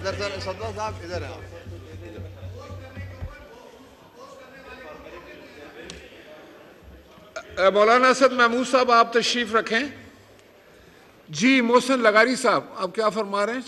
इधर सर सदवा साहब इधर है। आप मौलाना असद महमूद साहब आप तशरीफ़ रखें। जी मोहसन लगारी साहब आप क्या फरमा रहे हैं?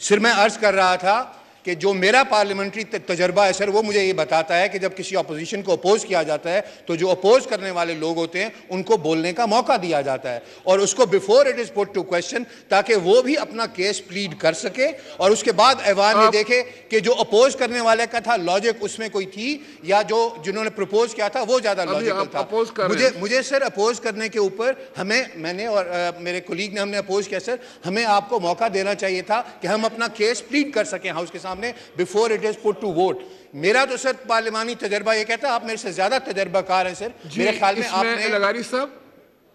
सर मैं अर्ज़ कर रहा था कि जो मेरा पार्लियामेंट्री तजर्बा है सर वो मुझे ये बताता है कि जब किसी अपोजिशन को अपोज किया जाता है तो जो अपोज करने वाले लोग होते हैं उनको बोलने का मौका दिया जाता है। और उसको before it is put to question ताकि वो भी अपना केस प्लीड कर सके और उसके बाद ऐवान ये देखे कि जो अपोज करने वाले का था लॉजिक उसमें कोई थी या जो जिन्होंने प्रपोज किया था वो ज़्यादा लॉजिकल था। मुझे मुझे सर अपोज करने के ऊपर हमें मैंने और मेरे कोलीग ने हमने अपोज किया सर हमें आपको मौका देना चाहिए था कि हम अपना केस प्लीड कर सकें हाउस के सामने before it is put to vote मेरा तो सर पार्लिमानी तजर्बा ये कहता है आप मेरे से ज़्यादा तजर्बाकार हैं सर। मेरे ख्याल में आपने लगारी साहब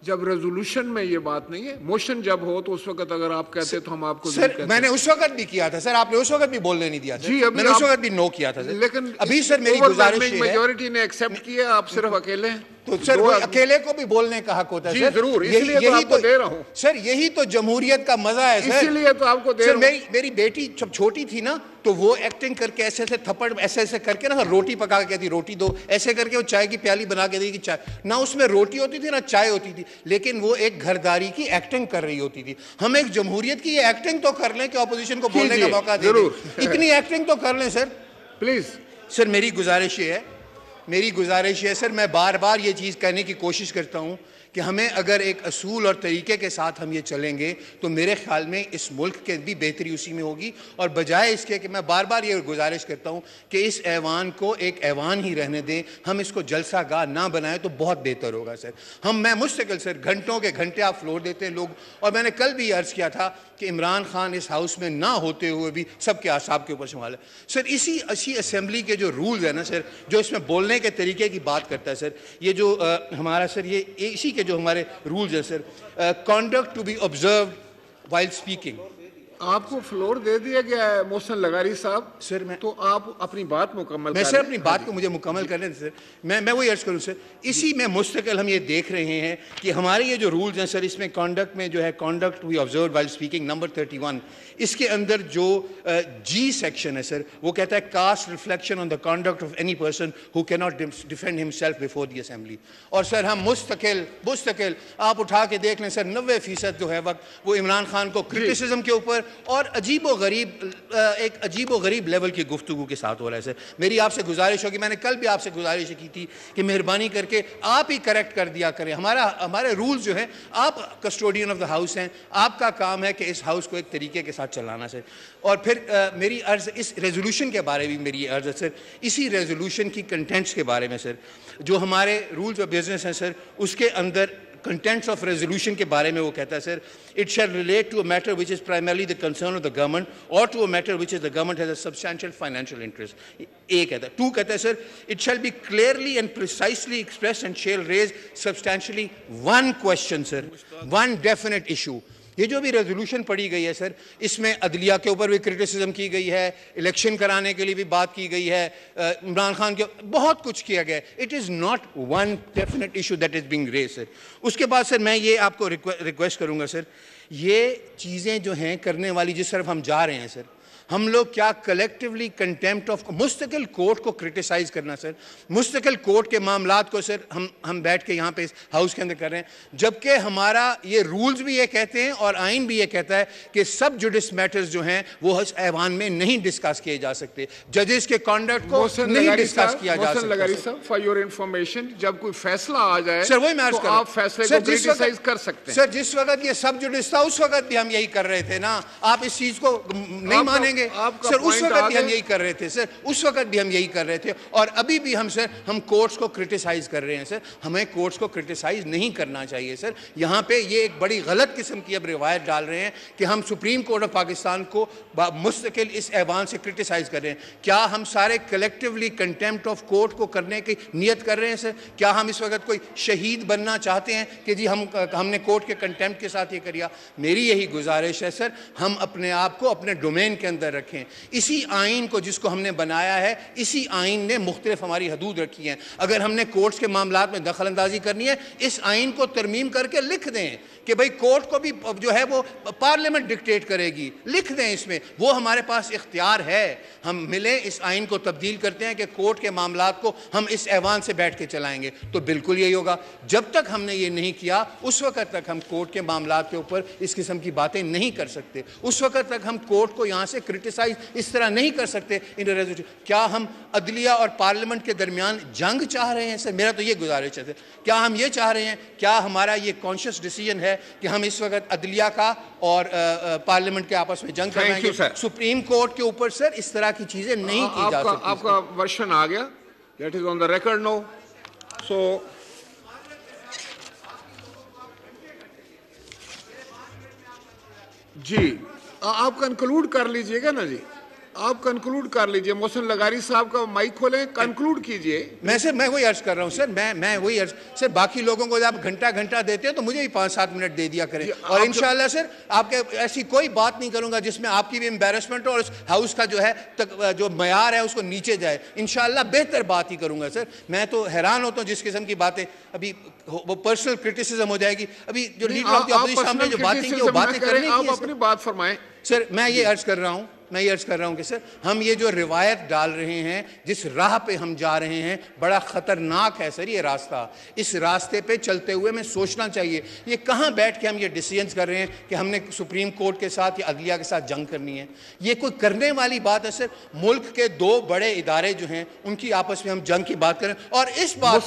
जब रेजोल्यूशन में ये बात नहीं है मोशन जब हो तो उस वक्त अगर आप कहते तो हम आपको सर मैंने उस वक्त भी किया था सर आपने उस वक्त भी बोलने नहीं दिया सर जी, अभी मैंने उस वक्त भी नो किया था सर। लेकिन अभी सर मेरी गुजारिश मेजोरिटी ने एक्सेप्ट किया आप सिर्फ़ अकेले हैं। तो सर अकेले को भी बोलने का हक होता है सर। ज़रूर, इसीलिए तो आपको दे रहा हूँ। सर यही तो जमहूरियत का मज़ा है सर। इसीलिए तो आपको दे सर रहा हूँ। मेरी मेरी बेटी जब छोटी थी ना तो वो एक्टिंग करके ऐसे ऐसे थप्पड़ ऐसे ऐसे करके ना रोटी पका के कहती रोटी दो। ऐसे करके वो चाय की प्याली बना के देगी चाय। ना उसमें रोटी होती थी ना चाय होती थी लेकिन वो एक घरदारी की एक्टिंग कर रही होती थी। हम एक जमहूरियत की ये एक्टिंग तो कर लें कि ऑपोजिशन को बोलने का मौका दे इतनी एक्टिंग तो कर लें सर। प्लीज़ सर मेरी गुजारिश ये है मेरी गुजारिश है सर मैं बार बार ये चीज़ कहने की कोशिश करता हूँ। कि हमें अगर एक असूल और तरीके के साथ हम ये चलेंगे तो मेरे ख्याल में इस मुल्क के भी बेहतरी उसी में होगी। और बजाय इसके कि मैं बार बार ये गुजारिश करता हूँ कि इस ऐवान को एक ऐवान ही रहने दें हम इसको जलसा गाह ना बनाएँ तो बहुत बेहतर होगा सर। हम मैं मुस्तकिल सर घंटों के घंटे आप फ्लोर देते हैं लोग और मैंने कल भी अर्ज़ किया था कि इमरान खान इस हाउस में ना होते हुए भी सबके आसाब के ऊपर संभाल। है सर इसी अच्छी असम्बली के जो रूल्स हैं ना सर जो इसमें बोलने के तरीके की बात करता है सर ये जो अ, हमारा सर ये ये इसी है जो हमारे रूल्स हैं sir conduct to be observe wild speaking आपको फ्लोर दे दिया गया है मोहसन लगारी साहब। सर, मैं- तो आप अपनी बात मुकम्मल मैं सर अपनी बात को मुझे मुकम्मल कर लें सर। मैं मैं वही अर्ज़ करूँ सर। इसी में मुस्तकिल हम ये देख रहे हैं कि हमारे ये जो रूल्स हैं सर इसमें कॉन्डक्ट में जो है conduct we observe while speaking number thirty one इसके अंदर जो जी सेक्शन है सर वो कहता है cast reflection on the conduct of any person who can not defend himself before the assembly और सर हम मुस्तकिल मुस्तकिल आप उठा के देख लें सर नब्बे फ़ीसद जो है वक्त वो इमरान खान को क्रिटिसिज्म के ऊपर और अजीब व गरीब एक अजीब व गरीब लेवल की गुफ्तु के साथ हो रहा है सर। मेरी आपसे गुजारिश होगी मैंने कल भी आपसे गुजारिश की थी कि मेहरबानी करके आप ही करेक्ट कर दिया करें। हमारा हमारे रूल्स जो हैं आप कस्टोडियन ऑफ़ द हाउस हैं आपका काम है कि इस हाउस को एक तरीके के साथ चलाना सर। और फिर अ, मेरी अर्ज़ इस रेजोल्यूशन के बारे में मेरी अर्ज़ है सर। इसी रेजोल्यूशन की कंटेंट्स के बारे में सर जो हमारे रूल्स ऑफ़ बिज़नेस हैं सर उसके अंदर कंटेंट्स ऑफ रेजोल्यूशन के बारे में वो कहता है sir it shall relate to a matter which is primarily the concern of the government और to a matter which is the government has a substantial financial interest A कहता है two कहता है sir it shall be clearly and precisely express and shall raise substantially one question sir one definite issue ये जो भी resolution पड़ी गई है सर इसमें अदलिया के ऊपर भी क्रिटिसिज्म की गई है इलेक्शन कराने के लिए भी बात की गई है इमरान खान के, बहुत कुछ किया गया है। It is not one definite issue that is being raise sir उसके बाद सर मैं ये आपको रिक्वेस्ट करूँगा सर ये चीज़ें जो हैं करने वाली जिस तरफ़ हम जा रहे हैं सर हम लोग क्या कलेक्टिवली कंटेम्प्ट ऑफ़ मुस्तकिल कोर्ट को क्रिटिसाइज करना सर मुस्तकिल कोर्ट के मामला को सर हम हम बैठ के यहाँ पे इस हाउस के अंदर कर रहे हैं। जबकि हमारा ये रूल्स भी ये कहते हैं और आइन भी ये कहता है कि सब जुडिस मैटर्स जो हैं वो इस ऐवान में नहीं डिस्कस किए जा सकते। जजेस के कॉन्डक्ट को नहीं डिस्कस किया जा सकता फॉर योर इंफॉर्मेशन जब कोई फैसला आ जाए सर वही मैं तो आप फैसले सर, को क्रिटिसाइज कर सकते हैं। सर जिस वक्त ये सब जुडिस था उस वक्त भी हम यही कर रहे थे ना। आप इस चीज़ को नहीं मानेंगे आपका सर उस वक्त भी हम यही कर रहे थे सर। उस वक्त भी हम यही कर रहे थे। और अभी भी हम सर हम कोर्ट्स को क्रिटिसाइज कर रहे हैं सर। हमें कोर्ट्स को क्रिटिसाइज नहीं करना चाहिए सर। यहाँ पे ये एक बड़ी गलत किस्म की अब रिवायत डाल रहे हैं कि हम सुप्रीम कोर्ट ऑफ़ पाकिस्तान को मुस्तकिल इस ऐवान से क्रिटिसाइज कर रहे हैं। क्या हम सारे कलेक्टिवली कंटेम्प्ट ऑफ़ कोर्ट को करने की नीयत कर रहे हैं सर? क्या हम इस वक्त कोई शहीद बनना चाहते हैं कि जी हम हमने कोर्ट के कंटेम्प्ट के साथ ये करिया? मेरी यही गुजारिश है सर। हम अपने आप को अपने डोमेन के अंदर अंदर रखें इसी आइन को जिसको हमने बनाया है, इसी आइन ने मुख्तलिफ़ हमारी हदूद रखी हैं। अगर हमने कोर्ट्स के मामला में दखल अंदाजी करनी है, इस आइन को तरमीम करके लिख दें कि भाई कोर्ट को भी जो है वो पार्लियामेंट डिक्टेट करेगी। लिख दें इसमें, वो हमारे पास इख्तियार है। हम मिले, इस आइन को तब्दील करते हैं कि कोर्ट के मामला को हम इस ऐवान से बैठ के चलाएँगे। तो बिल्कुल यही होगा। जब तक हमने ये नहीं किया, उस वक्त तक हम कोर्ट के मामला के ऊपर इस किस्म की बातें नहीं कर सकते। उस वक्त तक हम कोर्ट को यहाँ से क्रिटिसाइज इस तरह नहीं कर सकते इन रेजोल्यूशन क्या हम अदलिया और पार्लियामेंट के दरमियान जंग चाह रहे हैं? सर मेरा तो ये गुजारिश है क्या हम ये चाह रहे हैं? क्या हमारा ये कॉन्शियस डिसीज़न है कि हम इस वक्त अदलिया का और पार्लियामेंट के आपस में जंग करवाएँगे सुप्रीम कोर्ट के ऊपर सर इस तरह की चीज़ें नहीं की जा सकती आपका वर्षन आ गया। That is on the record no so जी। आप कंक्लूड कर लीजिएगा ना जी? आप कंक्लूड कर लीजिए मोहसिन लगारी साहब का माइक खोलें कंक्लूड कीजिए। मैं सर मैं वही अर्ज़ कर रहा हूँ सर मैं मैं वही अर्ज़ सर बाकी लोगों को आप घंटा घंटा देते हैं तो मुझे भी पाँच सात मिनट दे दिया करें। और जो- सर आपके ऐसी कोई बात नहीं करूँगा जिसमें आपकी भी एम्बेरसमेंट हो और उस हाउस का जो है तक जो मैार है उसको नीचे जाए। इंशाल्लाह बेहतर बात ही करूँगा सर। मैं तो हैरान होता हूँ जिस किस्म की बातें अभी वो पर्सनल क्रिटिसिज्म हो जाएगी। अभी जो लीडर ऑफ़ द ऑपोजिशन जो बातें की वो बातें करें, आप। अपनी बात फरमाएँ। सर मैं ये अर्ज़ कर रहा हूँ मैं ये अर्ज़ कर रहा हूँ कि सर हम ये जो रिवायत डाल रहे हैं जिस राह पे हम जा रहे हैं बड़ा खतरनाक है सर ये रास्ता। इस रास्ते पे चलते हुए हमें सोचना चाहिए ये कहाँ बैठ के हम ये डिसीजंस कर रहे हैं कि हमने सुप्रीम कोर्ट के साथ या अदलिया के साथ जंग करनी है? ये कोई करने वाली बात है सर? मुल्क के दो बड़े इदारे जो हैं उनकी आपस में हम जंग की बात करें। और इस बात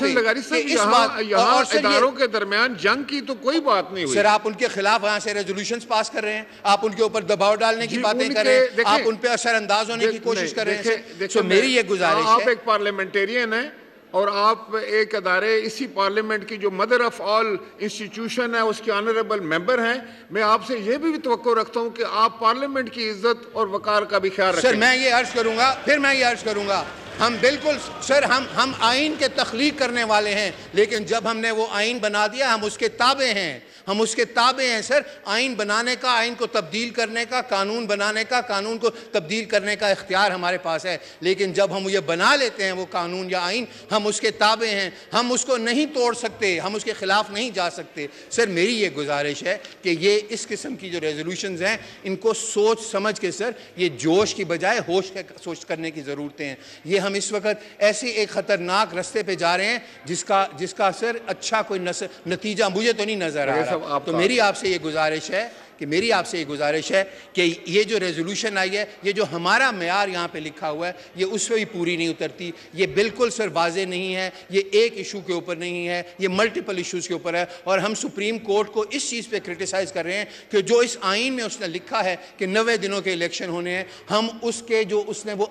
इस बात और इदारों के दरमियान जंग की तो कोई बात नहीं सर आप उनके खिलाफ यहाँ से रेजोल्यूशन पास कर रहे हैं आप उनके ऊपर दबाव डालने की बातें कर रहे हैं। आप उन पे असरअंदाज होने की कोशिश कर रहे हैं। सो मेरी ये गुजारिश आप है। एक पार्लियामेंटेरियन हैं और आप एक अदारे इसी पार्लियामेंट की जो मदर ऑफ़ ऑल इंस्टीट्यूशन है उसके ऑनरेबल मेंबर हैं। मैं आपसे ये भी तो रखता हूँ कि आप पार्लियामेंट की इज़्ज़त और वकार का भी ख्याल सर मैं ये अर्ज़ करूँगा फिर मैं ये अर्ज़ करूँगा। हम बिल्कुल सर हम हम आइन के तख्लीक करने वाले हैं लेकिन जब हमने वो आइन बना दिया हम उसके ताबे हैं। हम उसके ताबे हैं, सर। आइन बनाने का, आइन को तब्दील करने का, कानून बनाने का, कानून को तब्दील करने का इख्तियार हमारे पास है। लेकिन जब हम ये बना लेते हैं, वो कानून या आइन, हम उसके ताबे हैं। हम उसको नहीं तोड़ सकते, हम उसके खिलाफ नहीं जा सकते। सर, मेरी ये गुजारिश है कि ये इस किस्म की जो रेजोल्यूशन हैं, इनको सोच समझ के, सर, ये जोश की बजाय होश सोच करने की ज़रूरतें हैं। ये हम इस वक्त ऐसे एक ख़तरनाक रस्ते पर जा रहे हैं, जिसका जिसका, सर अच्छा कोई नतीजा मुझे तो नहीं नज़र आ ये आप तो मेरी आपसे ये गुजारिश है कि मेरी आपसे ये गुजारिश है कि ये जो रेजोल्यूशन आई है ये जो हमारा मैार यहाँ पे लिखा हुआ है ये उस पर भी पूरी नहीं उतरती। ये बिल्कुल सर वाजे नहीं है ये एक इशू के ऊपर नहीं है ये मल्टीपल इशूज़ के ऊपर है और हम सुप्रीम कोर्ट को इस चीज़ पर क्रिटिसाइज़ कर रहे हैं कि जो इस आइन में उसने लिखा है कि नवे दिनों के इलेक्शन होने हैं हम उसके जो उसने वो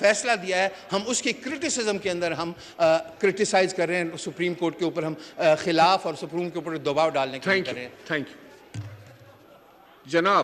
फैसला दिया है हम उसकी क्रिटिसिज्म के अंदर हम क्रिटिसाइज़ कर रहे हैं। सुप्रीम कोर्ट के ऊपर हम खिलाफ और सुप्रीम के ऊपर दबाव डालने के लिए कर रहे हैं। Thank you जनाब